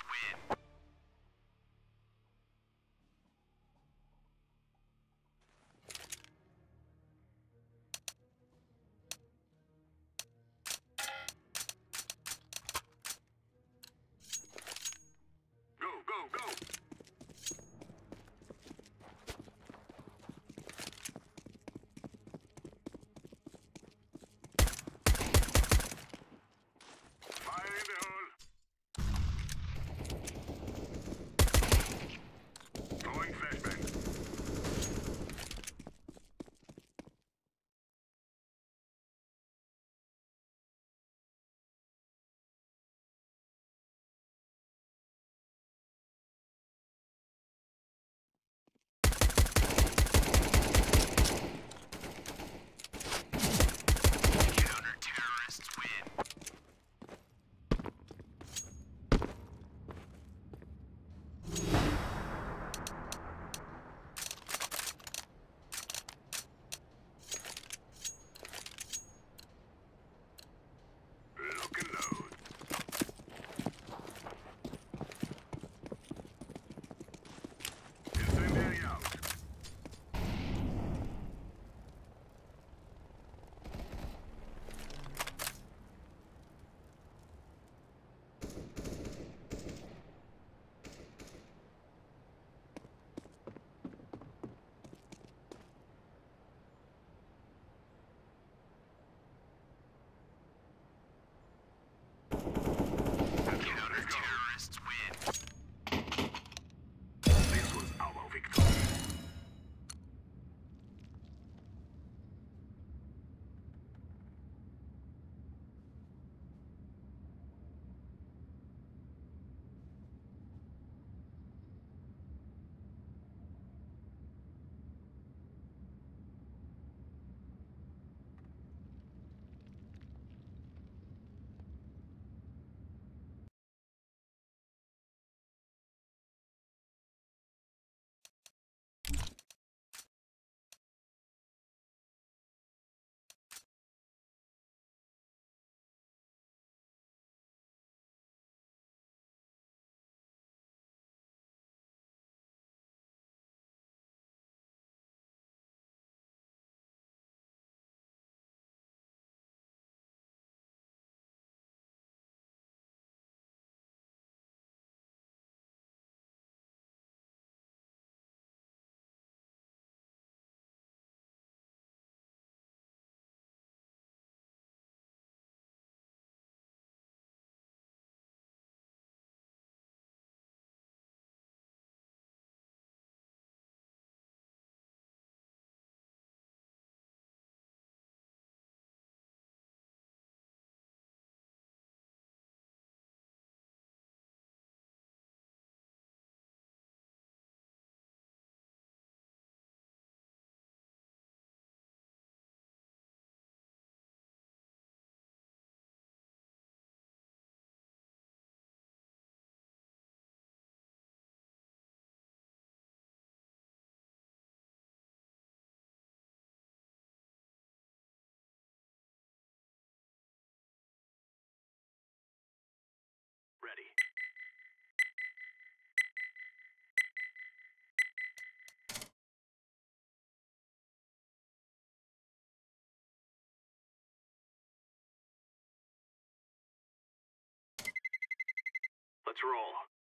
Win. Let's roll.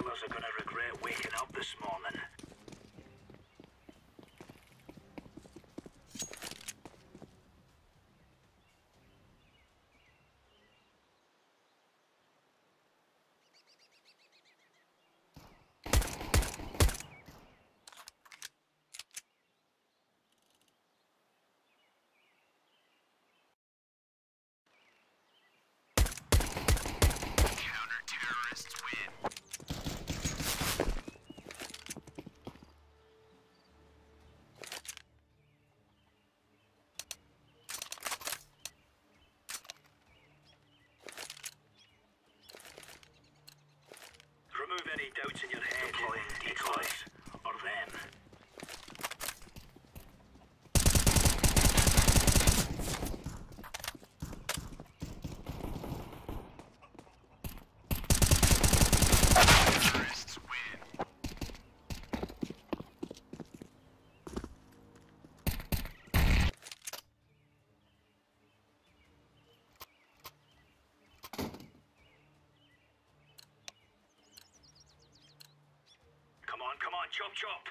sailors are gonna regret waking up this morning. doubts in your head. Chop.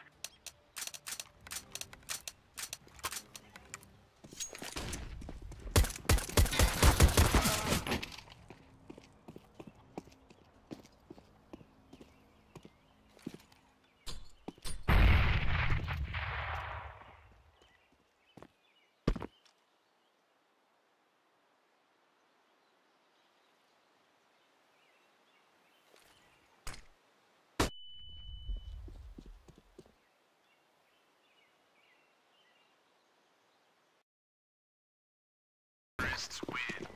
Terrorists win.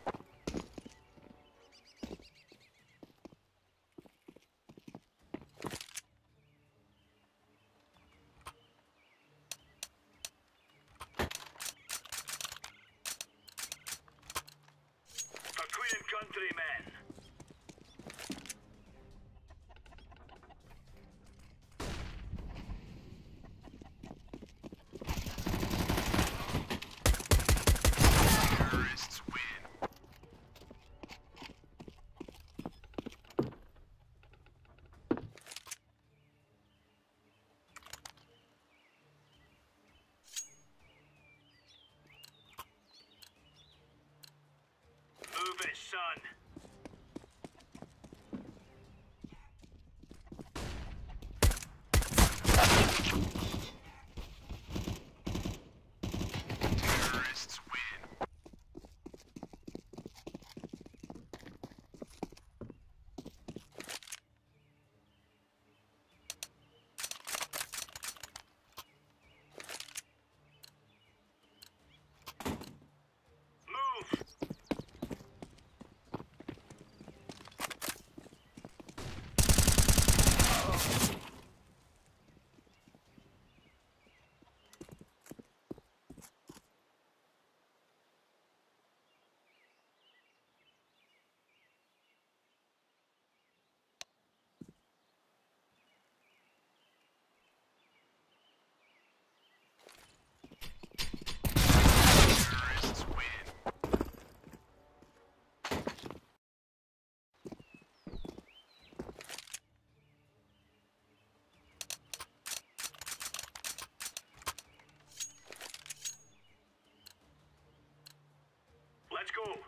For Queen and Country, men. Terrorists win. Move son. Terrorists win. Move! Terrorists win. Let's go.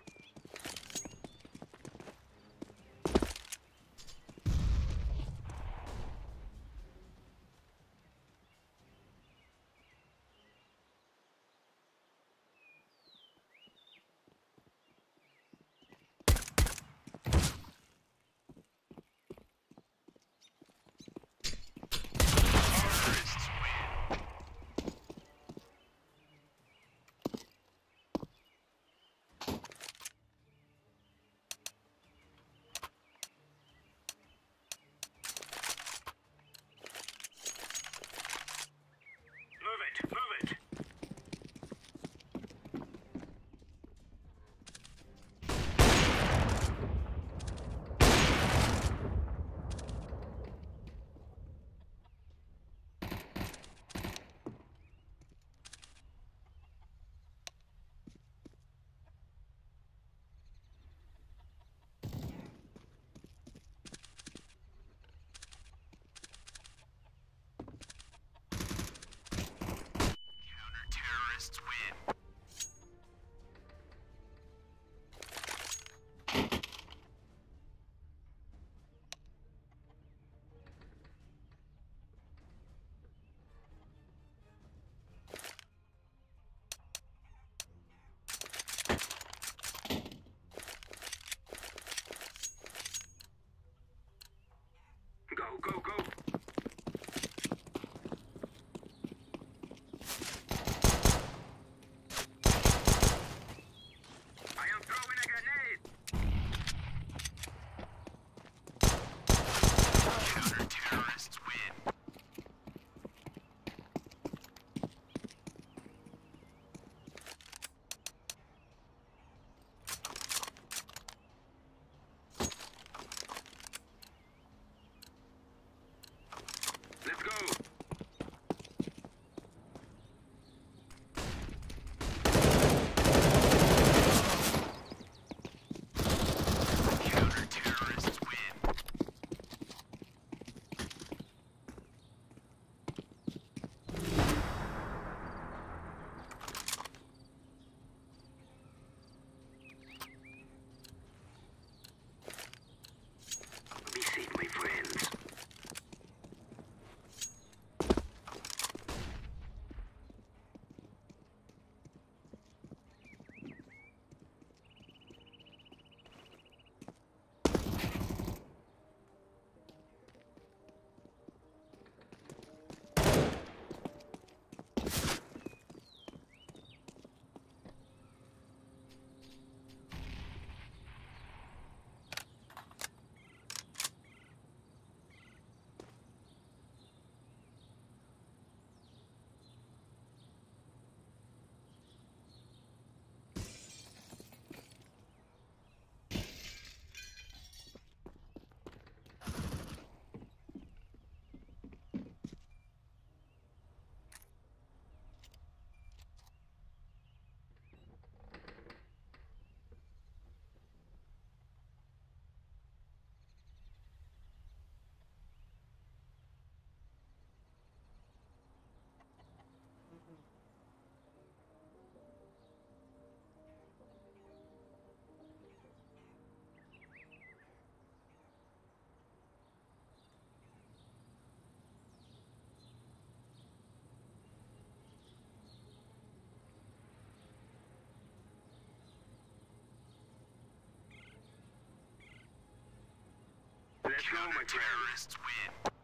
Let's go, my terrorists win.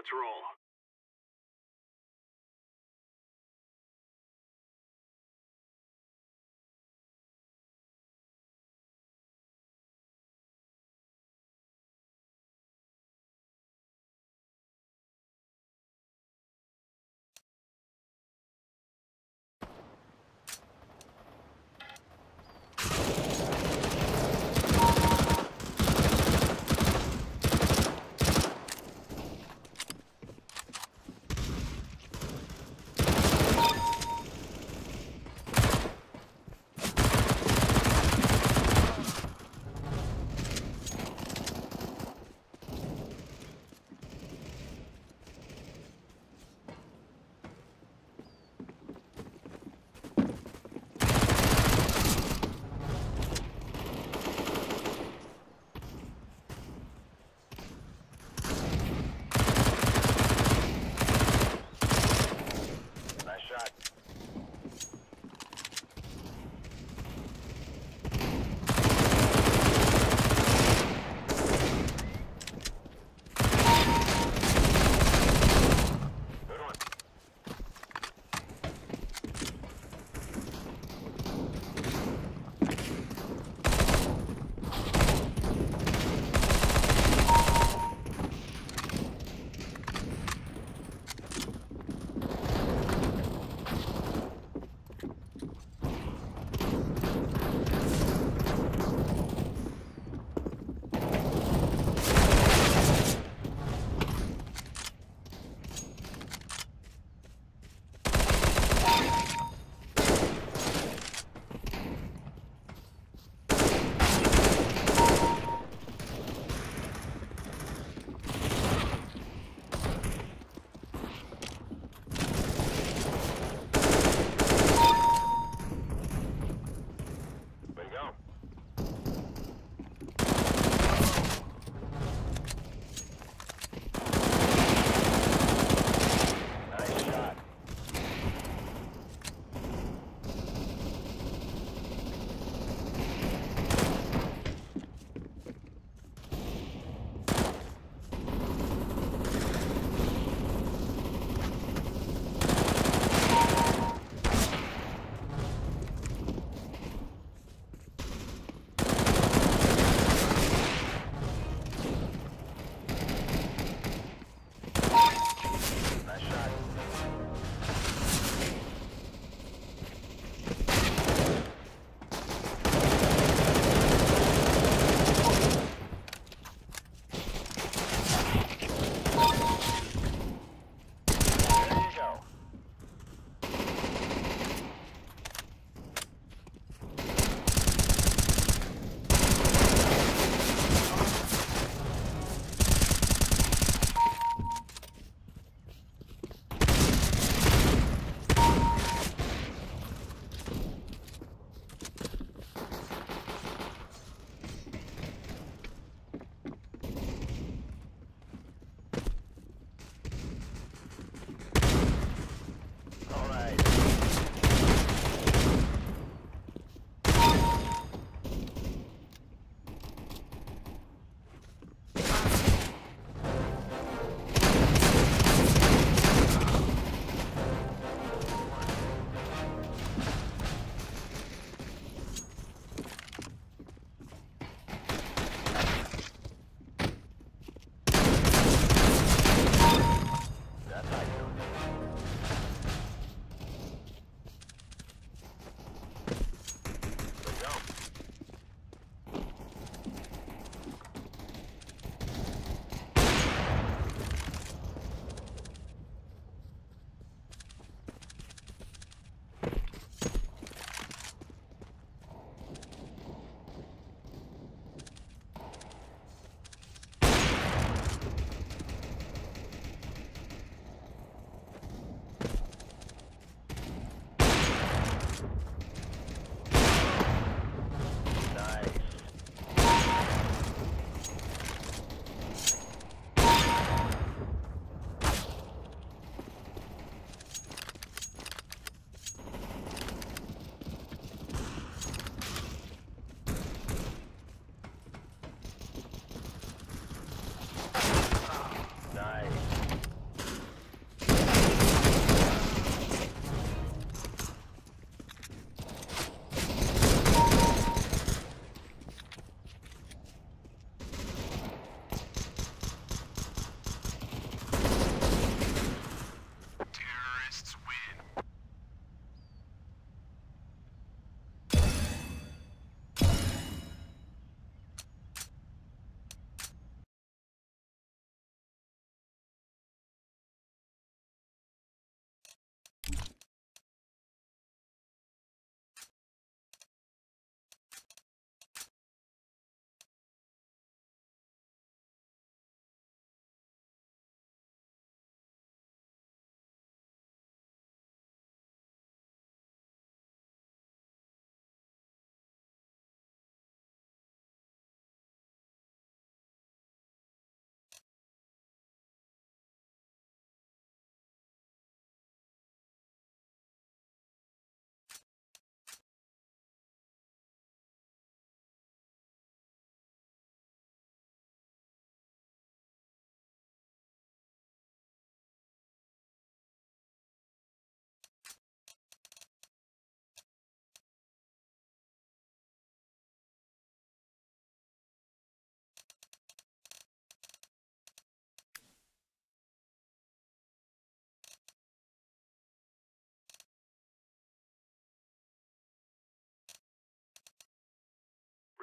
Let's roll.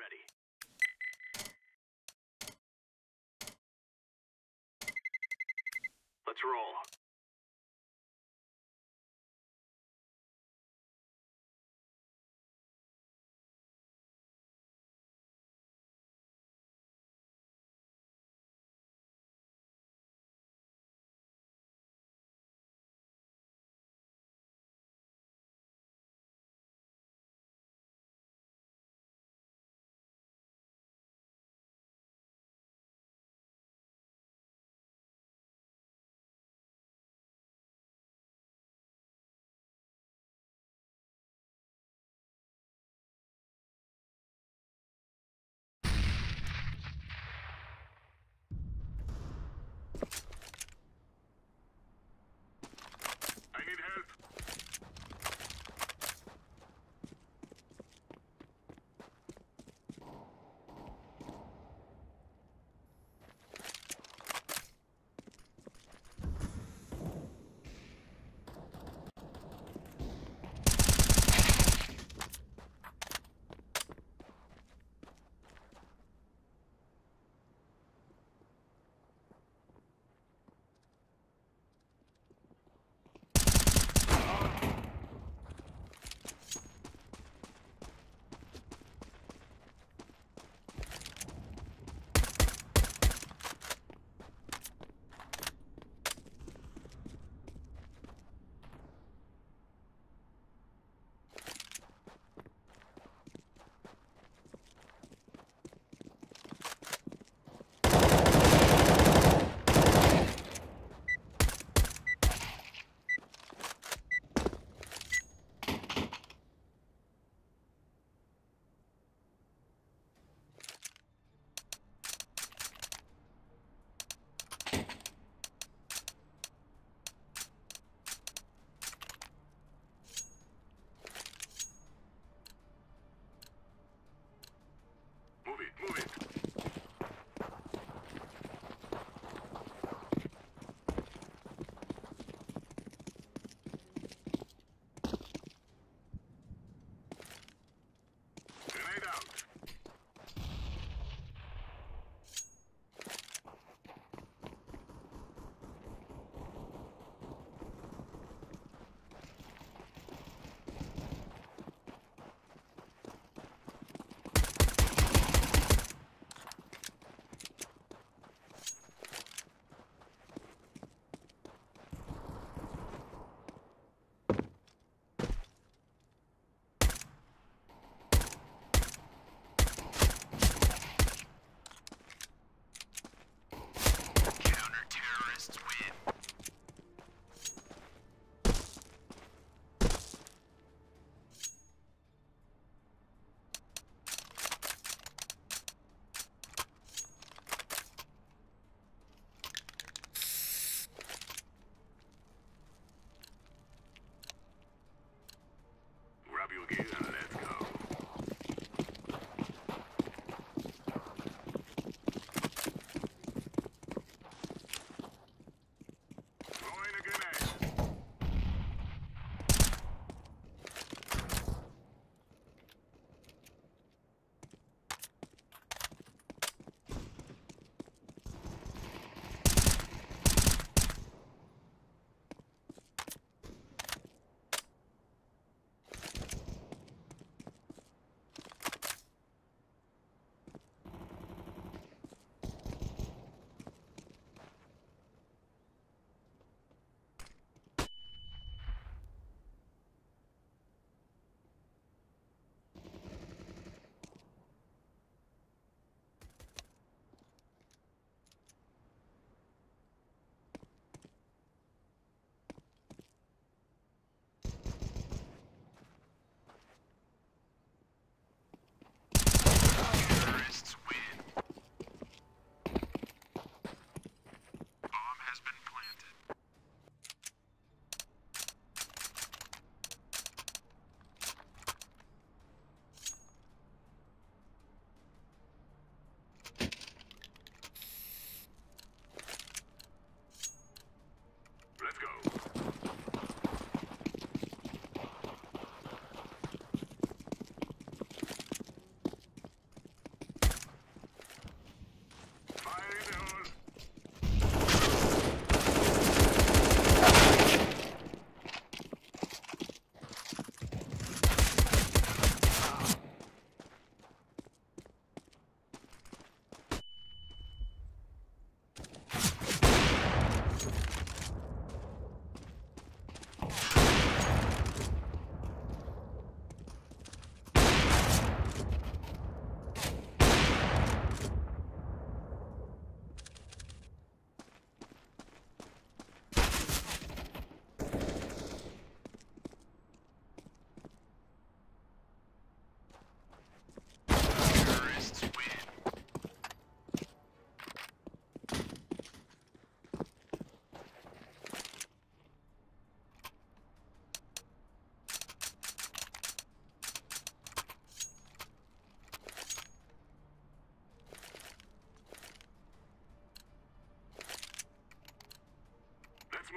ready. Let's roll.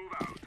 Move out.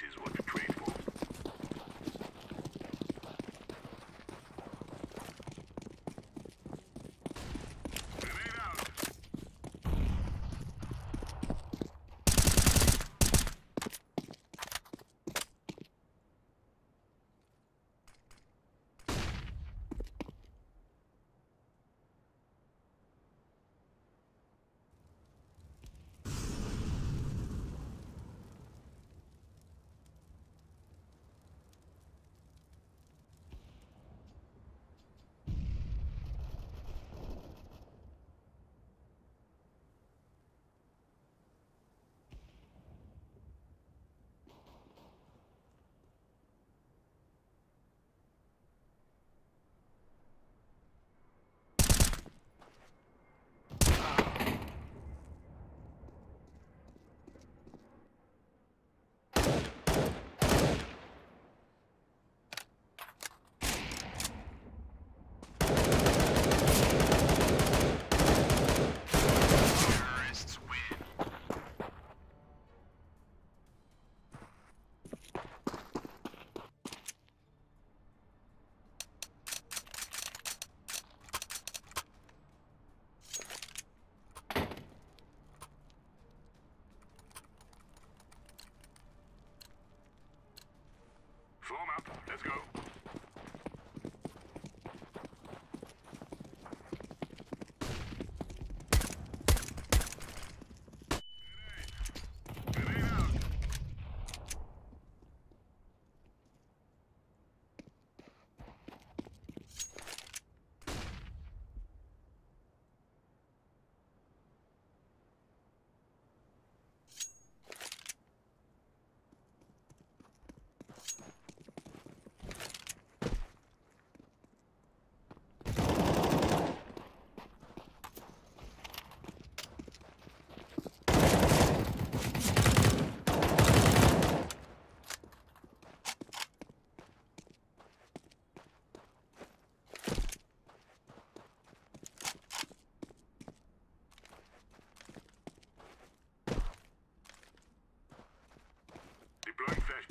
This is what Deploying flashbang.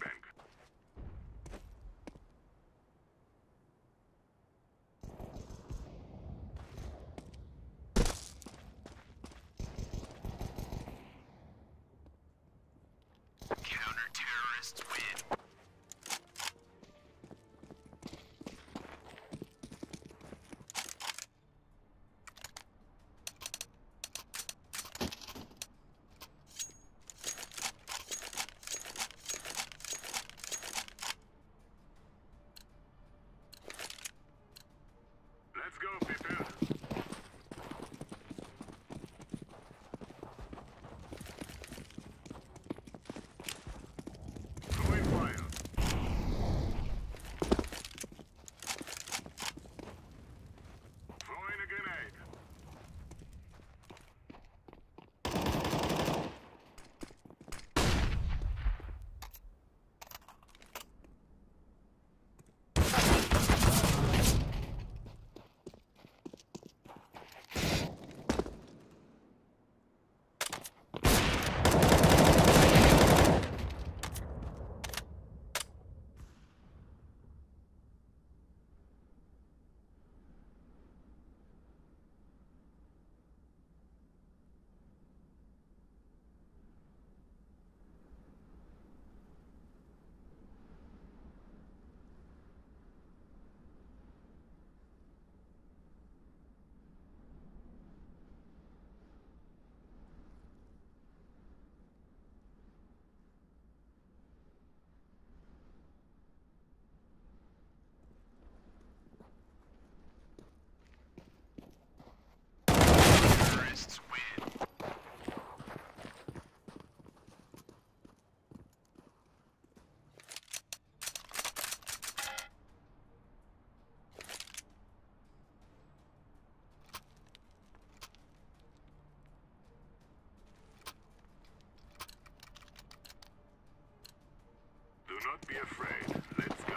Do not be afraid. Let's go.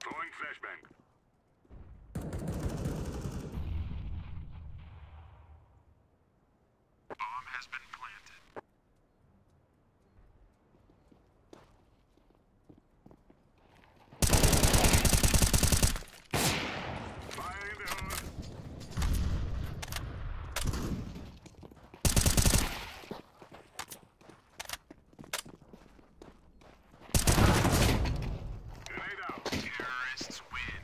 Throwing flashbang. Bomb has been planted. Fire in the hole. Grenade out. Terrorists win.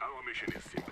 Our mission is simple.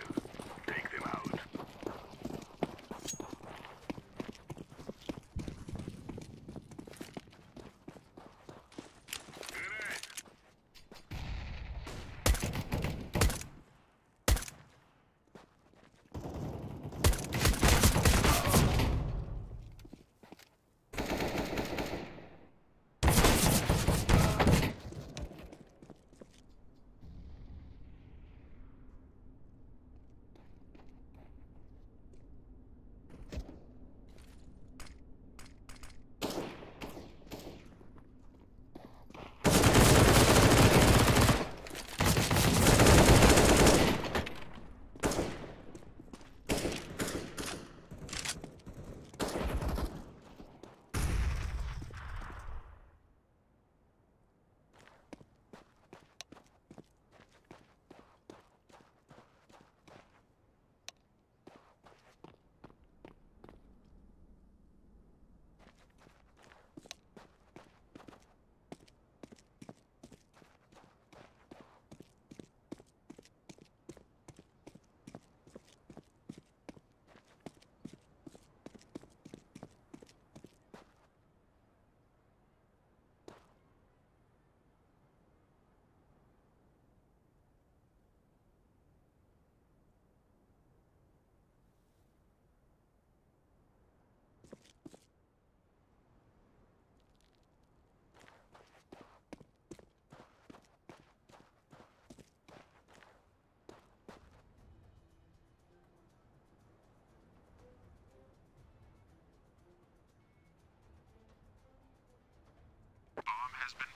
has been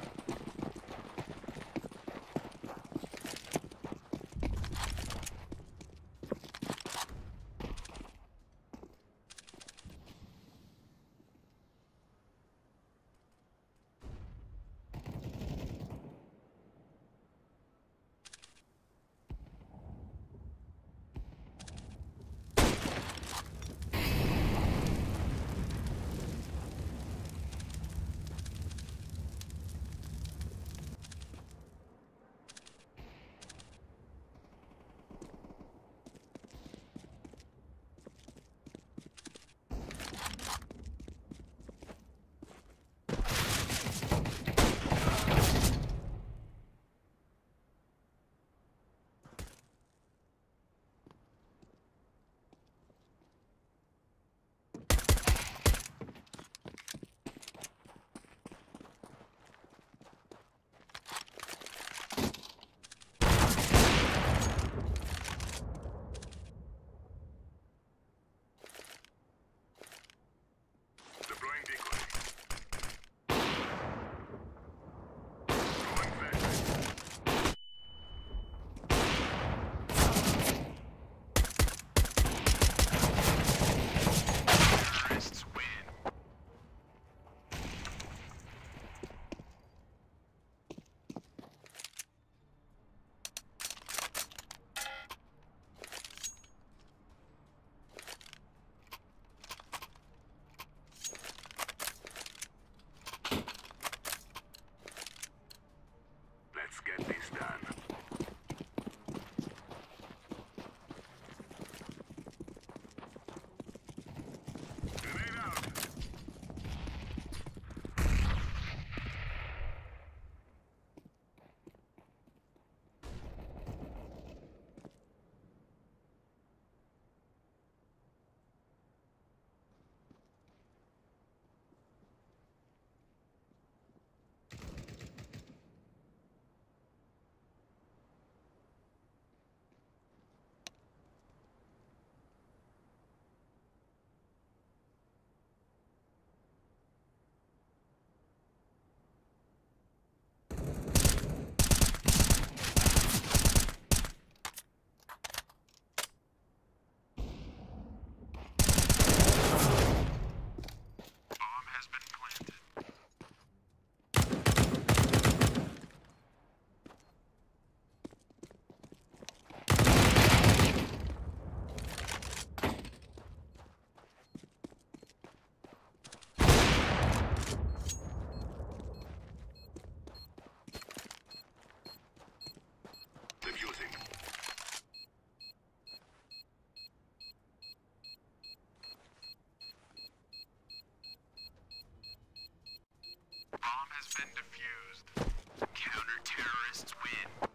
has been defused. Counter-terrorists win.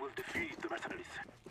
will defeat the mercenaries.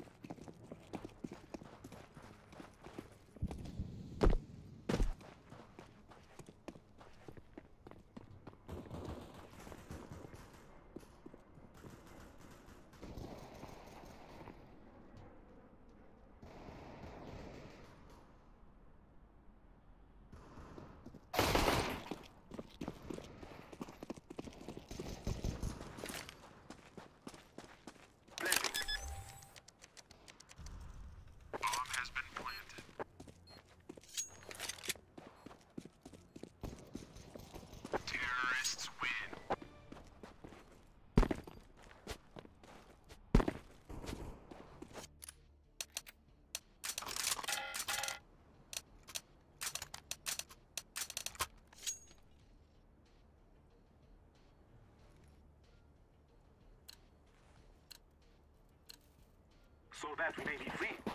so that we may be free.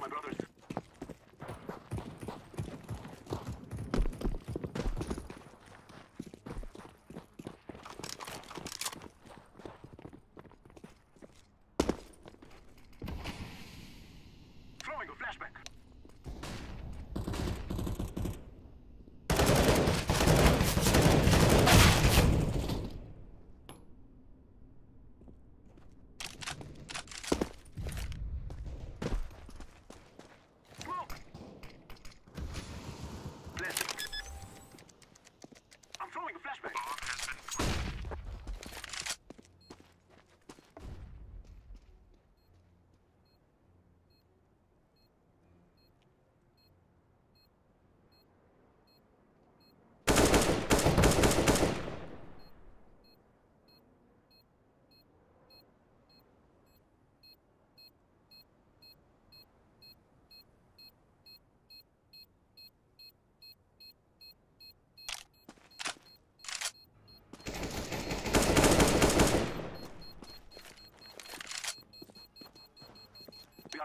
my brothers.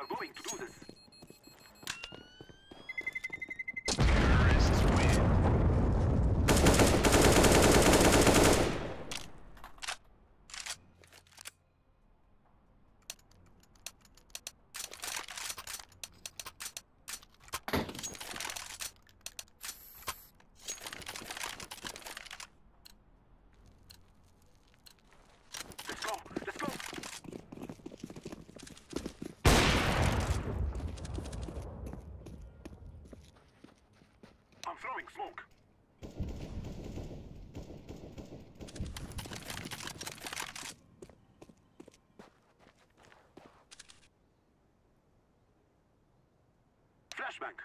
are going to do this. Throwing smoke. Flashbang.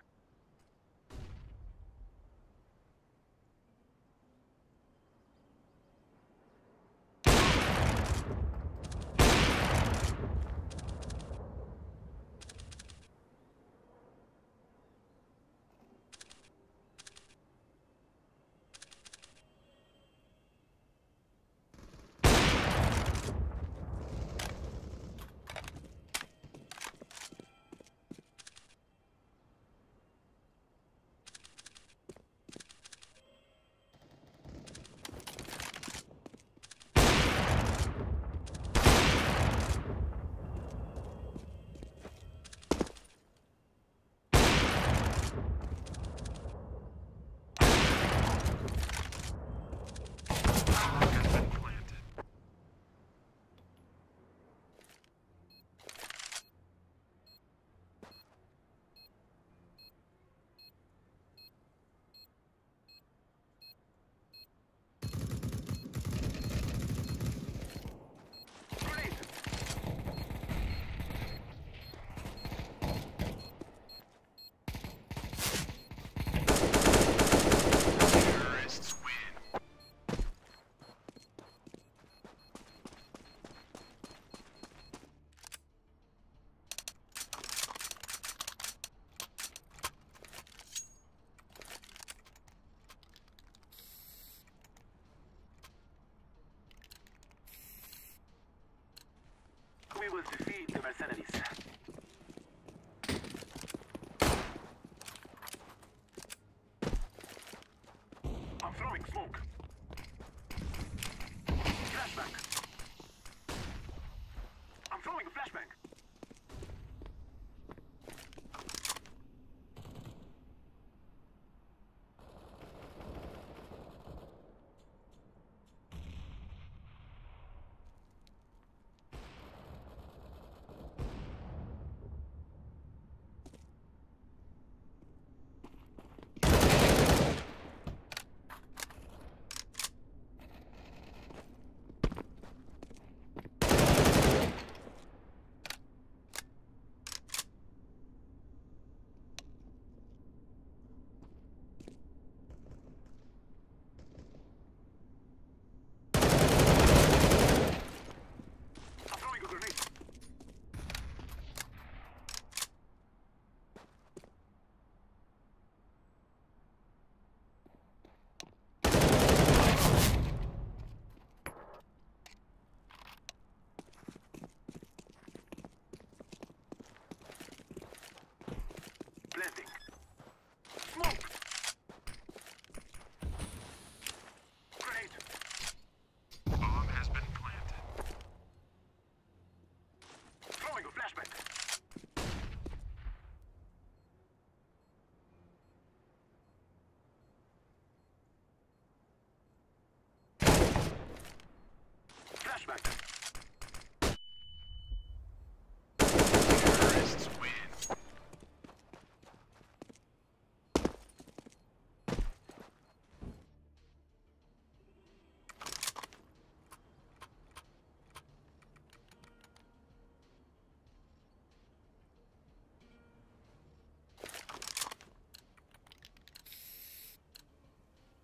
will defeat the mercenaries.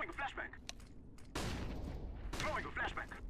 Throwing a flashback. Throwing a flashbang.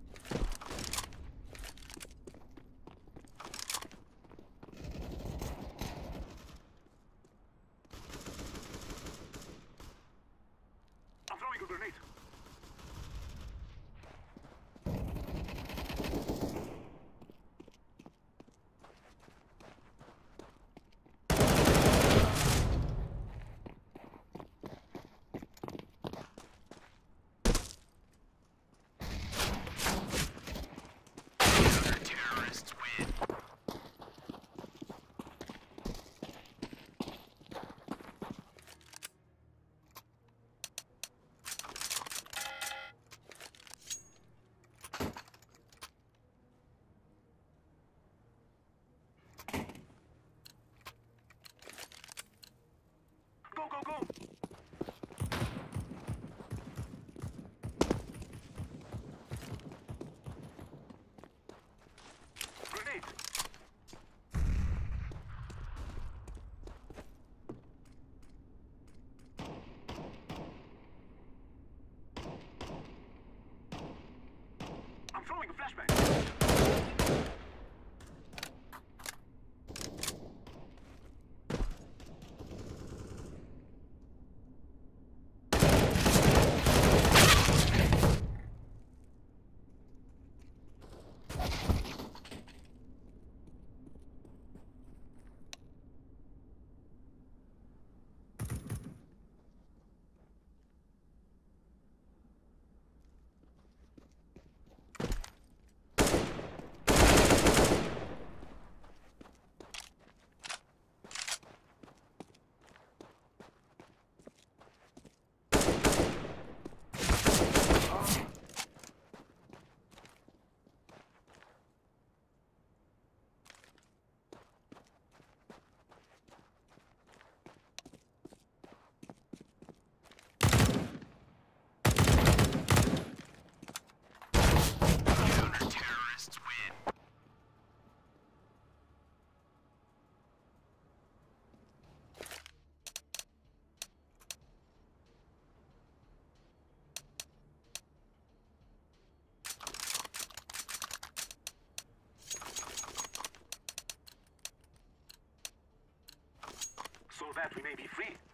That we may be free.